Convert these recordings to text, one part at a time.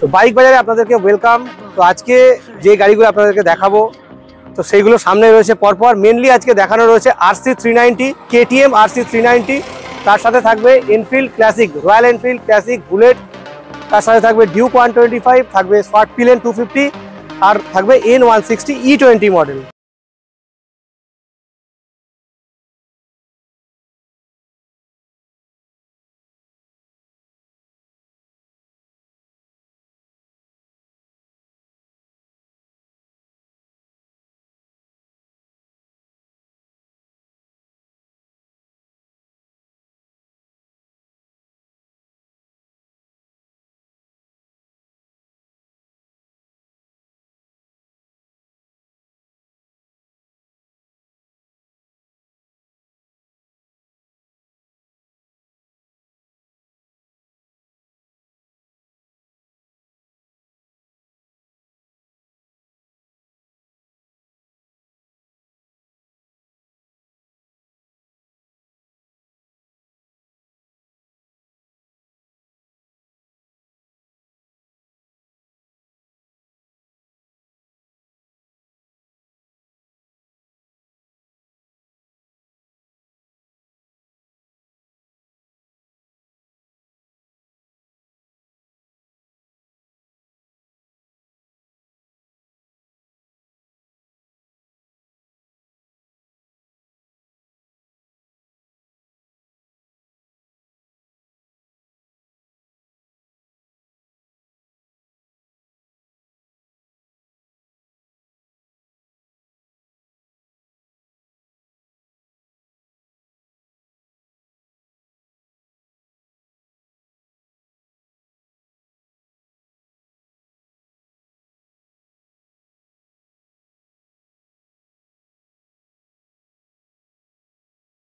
তো বাইক বাজারে আপনাদেরকে ওয়েলকাম তো আজকে যে গাড়িগুলো আপনাদেরকে দেখাবো, তো সেইগুলো সামনে রয়েছে পরপর। মেনলি আজকে দেখানো রয়েছে RC three ninety KTM RC three ninety তার সাথে থাকবে Enfield classic Royal Enfield classic Bullet তার সাথে থাকবে ডিউক ওয়ান টোয়েন্টি ফাইভ থাকবে শর্ট পিলেন টু ফিফটি আর থাকবে N one sixty E twenty model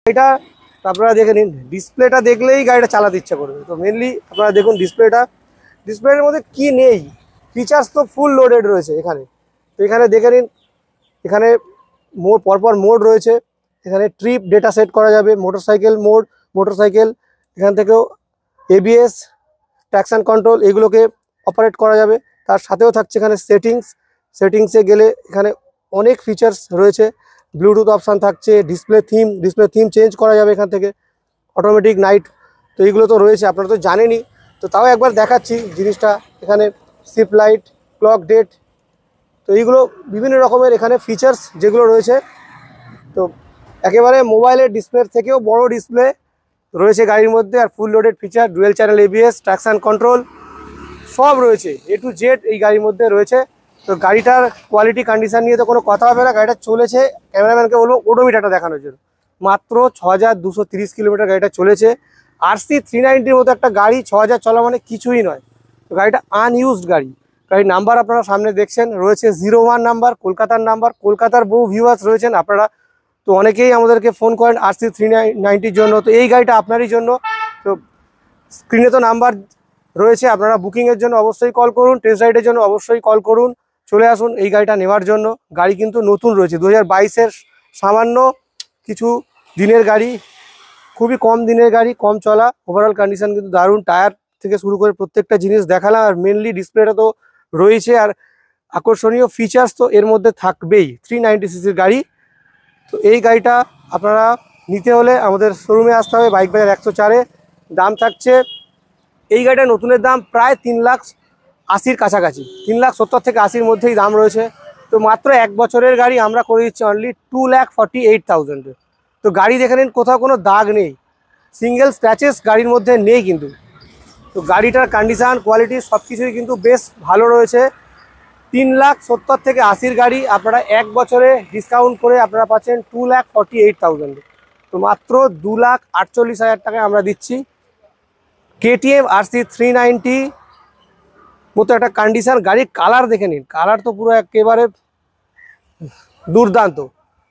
এটা আপনারা দেখে নিন, ডিসপ্লেটা দেখলেই গাড়িটা চালাতে ইচ্ছা করবে। তো মেনলি আপনারা দেখুন ডিসপ্লেটা। ডিসপ্লের মধ্যে কি নেই? ফিচার্স তো ফুল লোডেড রয়েছে এখানে। তো এখানে দেখে নিন, এখানে মোড পরপর মোড রয়েছে। এখানে ট্রিপ ডেটা সেট করা যাবে মোটরসাইকেল মোড মোটরসাইকেল এখান থেকেও এবিএস ট্যাকশন কন্ট্রোল এগুলোকে অপারেট করা যাবে। তার সাথেও থাকছে এখানে সেটিংস সেটিংসে গেলে এখানে অনেক ফিচার্স রয়েছে। ব্লুটুথ অপশান থাকছে display theme display theme change করা যাবে এখান থেকে অটোমেটিক নাইট তো এইগুলো তো রয়েছে, আপনারা তো জানেনই। তো তাও একবার দেখাচ্ছি জিনিসটা, এখানে সিপ লাইট ক্লক ডেট তো এইগুলো বিভিন্ন রকমের এখানে ফিচার্স যেগুলো রয়েছে। তো একেবারে মোবাইলের ডিসপ্লের থেকেও বড় ডিসপ্লে রয়েছে গাড়ির মধ্যে, আর full loaded feature dual channel ABS traction control সব রয়েছে এ টু জেড এই গাড়ির মধ্যে রয়েছে। তো গাড়িটার কোয়ালিটি কন্ডিশন নিয়ে তো কোনো কথা হবে না, গাড়িটা চলেছে ক্যামেরাম্যানকে বলব ওডোমিটারটা দেখানোর জন্য। মাত্র ছ হাজার দুশো তিরিশ কিলোমিটার গাড়িটা চলেছে। আরসি থ্রি নাইনটির মতো একটা গাড়ি ছ হাজার চলা মানে কিছুই নয়। তো গাড়িটা আনইউজড গাড়ি। গাড়ির নাম্বার আপনারা সামনে দেখছেন, রয়েছে জিরো ওয়ান নাম্বার কলকাতার নাম্বার কলকাতার বহু ভিউয়ার্স রয়েছেন। আপনারা তো অনেকেই আমাদেরকে ফোন করেন আরসি থ্রি নাইনটির জন্য। তো এই গাড়িটা আপনারই জন্য। তো স্ক্রিনে তো নাম্বার রয়েছে, আপনারা বুকিংয়ের জন্য অবশ্যই কল করুন টেস্ট রাইডের জন্য অবশ্যই কল করুন। চলে আসুন এই গাড়িটা নেওয়ার জন্য। গাড়ি কিন্তু নতুন রয়েছে। দু হাজার সামান্য কিছু দিনের গাড়ি, খুবই কম দিনের গাড়ি, কম চলা। ওভারঅল কন্ডিশন কিন্তু দারুণ। টায়ার থেকে শুরু করে প্রত্যেকটা জিনিস দেখালাম আর মেনলি ডিসপ্লেটা তো রয়েছে আর আকর্ষণীয় ফিচার্স তো এর মধ্যে থাকবেই। থ্রি নাইনটি সিসির গাড়ি। তো এই গাড়িটা আপনারা নিতে হলে আমাদের শোরুমে আসতে হবে, বাইক বাজার একশো চারে। দাম থাকছে, এই গাড়িটা নতুনের দাম প্রায় তিন লাখ আশির কাছাকাছি। তিন লাখ সত্তর থেকে আশির মধ্যেই দাম রয়েছে। তো মাত্র এক বছরের গাড়ি আমরা করে দিচ্ছি only two lakh forty eight থাউজেন্ডে তো গাড়ি দেখে নিন, কোথাও কোনো দাগ নেই। সিঙ্গেল স্ক্র্যাচেস গাড়ির মধ্যে নেই কিন্তু। তো গাড়িটার কন্ডিশান কোয়ালিটি সব কিছুই কিন্তু বেশ ভালো রয়েছে। তিন লাখ সত্তর থেকে আশির গাড়ি আপনারা এক বছরে ডিসকাউন্ট করে আপনারা পাচ্ছেন টু ল্যাখ ফর্টি এইট থাউজেন্ডে তো মাত্র দু লাখ আটচল্লিশ হাজার টাকায় আমরা দিচ্ছি। KTM R C three ninety মতো একটা কন্ডিশন গাড়ির কালার দেখে নিন। কালার তো পুরো একেবারে দুর্দান্ত।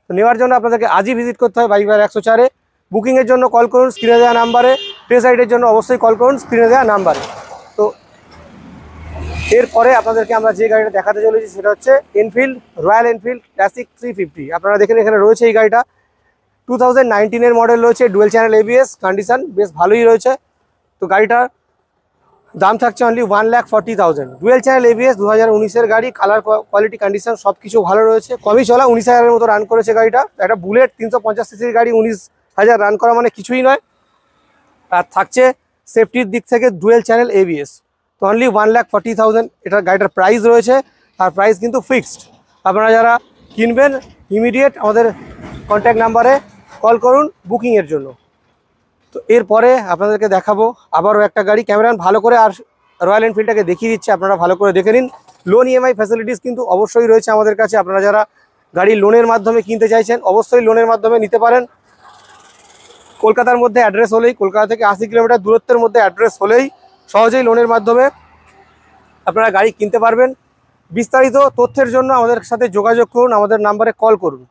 নেওয়ার জন্য আপনাদেরকে আজই ভিজিট করতে হয় বাইক বাইর একশো চারে। বুকিংয়ের জন্য কল করুন স্ক্রিনে দেওয়া নাম্বারে টেস্ট রাইডের জন্য অবশ্যই কল করুন স্ক্রিনে দেওয়া নাম্বারে তো এরপরে আপনাদেরকে আমরা যে গাড়িটা দেখাতে চলেছি সেটা হচ্ছে Enfield Royal Enfield classic three fifty আপনারা দেখেন এখানে রয়েছে এই গাড়িটা। টু থাউজেন্ড মডেল রয়েছে ডুয়েল চ্যানেল এবিএস কন্ডিশন বেশ ভালোই রয়েছে। তো গাড়িটার দাম থাকছে only one lakh forty thousand dual channel ABS দু হাজার উনিশের গাড়ি কালার কোয়ালিটি কন্ডিশন সব কিছু ভালো রয়েছে। কমই চলা, উনিশ হাজারের মতো রান করেছে গাড়িটা। একটা বুলেট তিনশো পঞ্চাশ সিসির গাড়ি উনিশ হাজার রান করা মানে কিছুই নয়। আর থাকছে সেফটির দিক থেকে ডুয়েল চ্যানেল এবিএস তো only one lakh forty thousand এটার গাড়িটার প্রাইস রয়েছে। আর প্রাইস কিন্তু ফিক্সড আপনারা যারা কিনবেন ইমিডিয়েট আমাদের কন্ট্যাক্ট নাম্বারে কল করুন বুকিংয়ের জন্য। তো এরপরে আপনাদেরকে দেখাবো আবারও একটা গাড়ি। ক্যামেরান ভালো করে আর রয়্যাল এনফিল্ডটাকে দেখিয়ে দিচ্ছে, আপনারা ভালো করে দেখে নিন। লোন ইএমআই ফ্যাসিলিটিস কিন্তু অবশ্যই রয়েছে আমাদের কাছে। আপনারা যারা গাড়ি লোনের মাধ্যমে কিনতে চাইছেন, অবশ্যই লোনের মাধ্যমে নিতে পারেন। কলকাতার মধ্যে অ্যাড্রেস হলেই, কলকাতা থেকে আশি কিলোমিটার দূরত্বের মধ্যে অ্যাড্রেস হলেই সহজেই লোনের মাধ্যমে আপনারা গাড়ি কিনতে পারবেন। বিস্তারিত তথ্যের জন্য আমাদের সাথে যোগাযোগ করুন, আমাদের নাম্বারে কল করুন।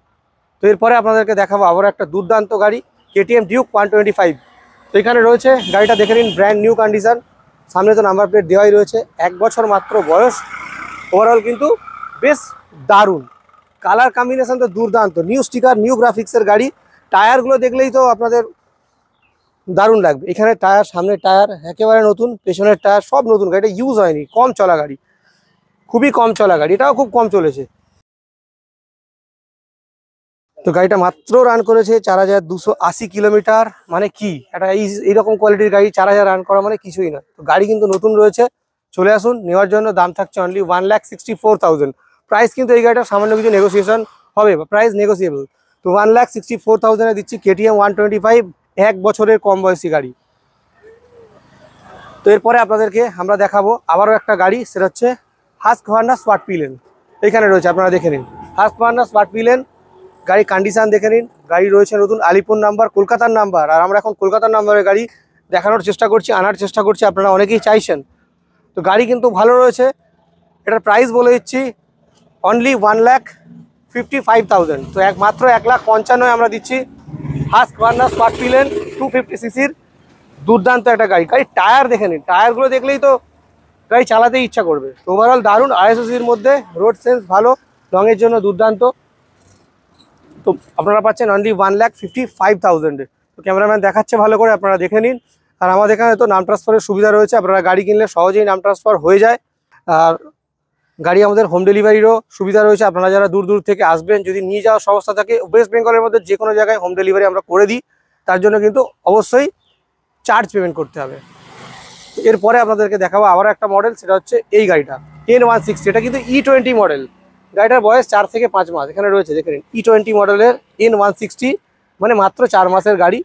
তো এরপরে আপনাদেরকে দেখাবো আবার একটা দুর্দান্ত গাড়ি KTM Duke one twenty five তো এখানে রয়েছে, গাড়িটা দেখে নিন ব্র্যান্ড নিউ কন্ডিশন সামনে তো নাম্বার প্লেট দেওয়াই রয়েছে। এক বছর মাত্র বয়স। ওভারঅল কিন্তু বেশ দারুণ। কালার কম্বিনেশন তো দুর্দান্ত। নিউ স্টিকার নিউ গ্রাফিক্সের গাড়ি। টায়ারগুলো দেখলেই তো আপনাদের দারুণ লাগবে। এখানে টায়ার সামনের টায়ার একেবারে নতুন, পেছনের টায়ার সব নতুন। গাড়িটা ইউজ হয়নি। কম চলা গাড়ি। খুবই কম চলা গাড়ি। এটাও খুব কম চলেছে। তো গাড়িটা মাত্র রান করেছে চার হাজার দুশো আশি কিলোমিটার। মানে কি? একটা এই, এইরকম কোয়ালিটির গাড়ি চার হাজার রান করা মানে কিছুই না তো গাড়ি কিন্তু নতুন রয়েছে। চলে আসুন, নেওয়ার জন্য দাম থাকছে only one lakh sixty four thousand price কিন্তু এই গাড়িটা সামান্য কিছু নেগোসিয়েশন হবে প্রাইস নেগোসিয়েবল তো ওয়ান ল্যাক সিক্সটি ফোর থাউজেন্ডে দিচ্ছি কেটিএম ওয়ান টোয়েন্টি ফাইভ এক বছরের কম বয়সী গাড়ি। তো এরপরে আপনাদেরকে আমরা দেখাবো আবারও একটা গাড়ি, সেটা হচ্ছে হাস্ক ভান্ডা স্মার্ট পিলেন এখানে রয়েছে, আপনারা দেখে নিন। হাস্ক ভান্ডা স্মার্ট পিলেন গাড়ি কন্ডিশন দেখে নিন। গাড়ি রয়েছে নতুন আলিপুর নাম্বার কলকাতার নাম্বার আর আমরা এখন কলকাতার নাম্বারের গাড়ি দেখানোর চেষ্টা করছি, আনার চেষ্টা করছি, আপনারা অনেকেই চাইছেন। তো গাড়ি কিন্তু ভালো রয়েছে। এটার প্রাইস বলে দিচ্ছি only one lakh fifty five thousand তো এক, মাত্র এক লাখ পঞ্চান্নয় আমরা দিচ্ছি। Husqvarna Svartpilen two fifty সিসির দুর্দান্ত একটা গাড়ি। গাড়ি টায়ার দেখে নিন। টায়ারগুলো দেখলেই তো গাড়ি চালাতেই ইচ্ছা করবে। ওভারঅল দারুণ আইএসওসির মধ্যে রোড সেন্স ভালো রঙের জন্য দুর্দান্ত। তো আপনারা পাচ্ছেন only one lakh fifty five থাউজেন্ডে তো ক্যামেরাম্যান দেখাচ্ছে ভালো করে, আপনারা দেখে নিন। আর আমাদের এখানে তো নাম ট্রান্সফারের সুবিধা রয়েছে, আপনারা গাড়ি কিনলে সহজেই নাম ট্রান্সফার হয়ে যায়। আর গাড়ি আমাদের হোম ডেলিভারিরও সুবিধা রয়েছে, আপনারা যারা দূর দূর থেকে আসবেন, যদি নিয়ে যাওয়ার সমস্যা থাকে ওয়েস্ট বেঙ্গলের মধ্যে যে কোনো জায়গায় হোম ডেলিভারি আমরা করে দিই। তার জন্য কিন্তু অবশ্যই চার্জ পেমেন্ট করতে হবে। এরপরে আপনাদেরকে দেখাবো আবার একটা মডেল সেটা হচ্ছে এই গাড়িটা এন ওয়ান সিক্সটি এটা কিন্তু ই টোয়েন্টি মডেল গাড়িটার বয়স চার থেকে পাঁচ মাস। এখানে রয়েছে, দেখে নিন। ই টোয়েন্টি মডেলের এন ওয়ান সিক্সটি মানে মাত্র চার মাসের গাড়ি।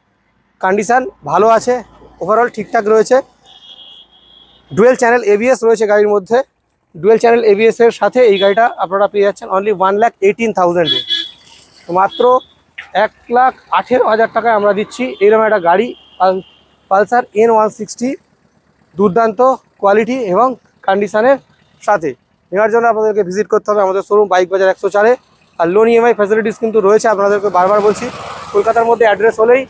কন্ডিশান ভালো আছে ওভারঅল ঠিকঠাক রয়েছে। ডুয়েল চ্যানেল এবিএস রয়েছে গাড়ির মধ্যে। ডুয়েল চ্যানেল এবিএস এর সাথে এই গাড়িটা আপনারা পেয়ে যাচ্ছেন অনলি ওয়ান লাখ এইটিন থাউজেন্ডে মাত্র এক লাখ আঠেরো হাজার টাকায় আমরা দিচ্ছি। এইরকম একটা গাড়ি পালসার এন ওয়ান সিক্সটি দুর্দান্ত কোয়ালিটি এবং কন্ডিশনের সাথে। নেওয়ার জন্য আপনাদেরকে ভিজিট করতে হবে আমাদের শোরুম বাইক বাজার একশো চারে। আর লোন ইএমআই ফ্যাসিলিটিস কিন্তু রয়েছে, আপনাদেরকে বারবার বলছি। কলকাতার মধ্যে অ্যাড্রেস হলেই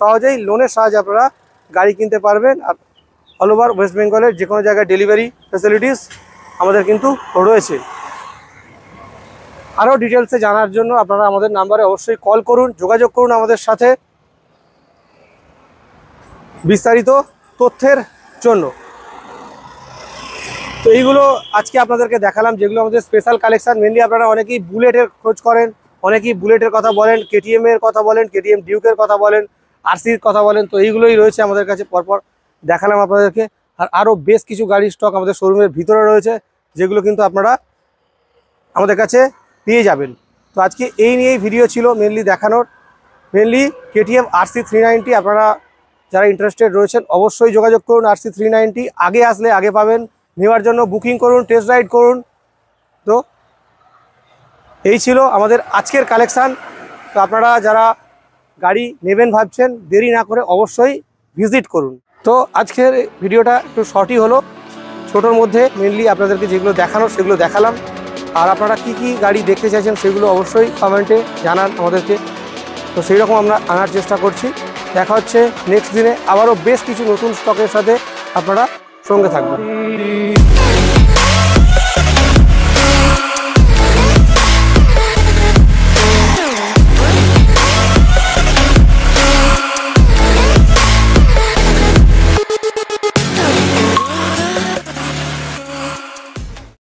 সহজেই লোনের সাহায্যে আপনারা গাড়ি কিনতে পারবেন। আর অল ওভার ওয়েস্ট বেঙ্গলের যে কোনো জায়গায় ডেলিভারি ফ্যাসিলিটিস আমাদের কিন্তু রয়েছে। আরও ডিটেলসে জানার জন্য আপনারা আমাদের নাম্বারে অবশ্যই কল করুন, যোগাযোগ করুন আমাদের সাথে। বিস্তারিত তথ্যের জন্য। তো এইগুলো আজকে আপনাদেরকে দেখালাম, যেগুলো আমাদের স্পেশাল কালেকশন মেনলি আপনারা অনেকেই বুলেটের খোঁজ করেন, অনেকেই বুলেটের কথা বলেন কেটিএম এর কথা বলেন কেটিএম ডিউকের কথা বলেন আরসির কথা বলেন, তো এইগুলোই রয়েছে আমাদের কাছে পরপর দেখালাম আপনাদেরকে। আর আরও বেশ কিছু গাড়ির স্টক আমাদের শোরুমের ভিতরে রয়েছে, যেগুলো কিন্তু আপনারা আমাদের কাছে পেয়ে যাবেন। তো আজকে এই নিয়েই ভিডিও ছিল মেনলি দেখানোর। Mainly KTM RC three ninety আপনারা যারা ইন্টারেস্টেড রয়েছেন, অবশ্যই যোগাযোগ করুন। আরসি থ্রি নাইনটি আগে আসলে আগে পাবেন। নেওয়ার জন্য বুকিং করুন টেস্ট রাইড করুন। তো এই ছিল আমাদের আজকের কালেকশান তো আপনারা যারা গাড়ি নেবেন ভাবছেন, দেরি না করে অবশ্যই ভিজিট করুন। তো আজকের ভিডিওটা একটু শর্টই হলো। ছোটোর মধ্যে মেনলি আপনাদেরকে যেগুলো দেখানো, সেগুলো দেখালাম। আর আপনারা কি কি গাড়ি দেখতে চাইছেন, সেগুলো অবশ্যই কমেন্টে জানান আমাদেরকে। তো সেই রকম আমরা আনার চেষ্টা করছি। দেখা হচ্ছে নেক্সট দিনে আবারও বেশ কিছু নতুন স্টকের সাথে আপনারা সঙ্গে থাকবেন